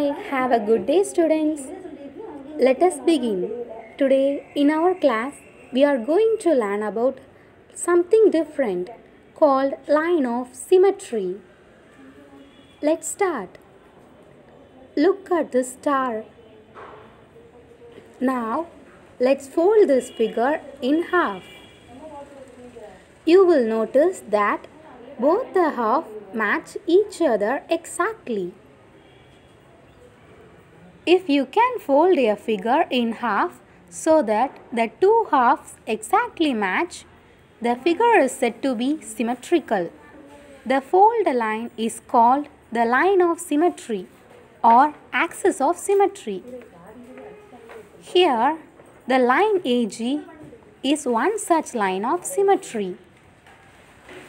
Hi, have a good day, students. Let us begin. Today, in our class, we are going to learn about something different called line of symmetry. Let's start. Look at the star. Now, let's fold this figure in half. You will notice that both the half match each other exactly. If you can fold a figure in half so that the two halves exactly match, the figure is said to be symmetrical. The fold line is called the line of symmetry or axis of symmetry. Here, the line AG is one such line of symmetry.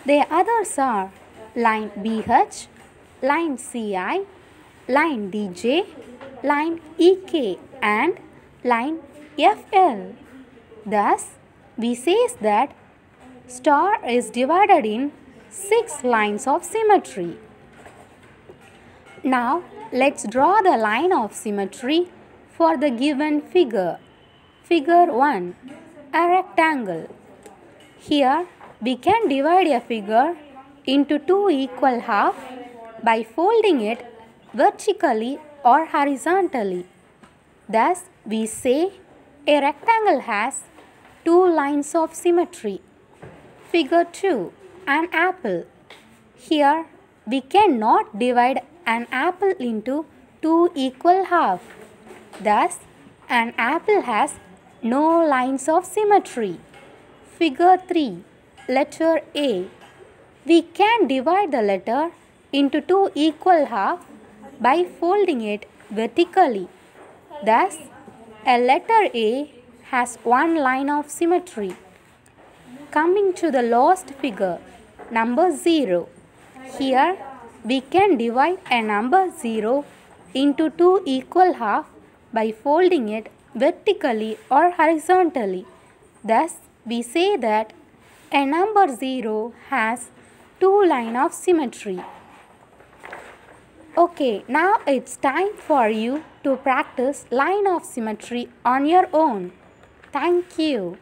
The others are line BH, line CI, line DJ, line EK and line FL. Thus, we say that star is divided in six lines of symmetry. Now, let's draw the line of symmetry for the given figure. Figure 1. A rectangle. Here, we can divide a figure into two equal halves by folding it vertically or horizontally. Thus, we say a rectangle has two lines of symmetry. Figure 2. An apple. Here, we cannot divide an apple into two equal halves. Thus, an apple has no lines of symmetry. Figure 3. Letter A. We can divide the letter into two equal halves by folding it vertically. Thus, a letter A has one line of symmetry. Coming to the last figure, number 0. Here, we can divide a number 0 into two equal halves by folding it vertically or horizontally. Thus, we say that a number 0 has two line of symmetry. Okay, now it's time for you to practice line of symmetry on your own. Thank you.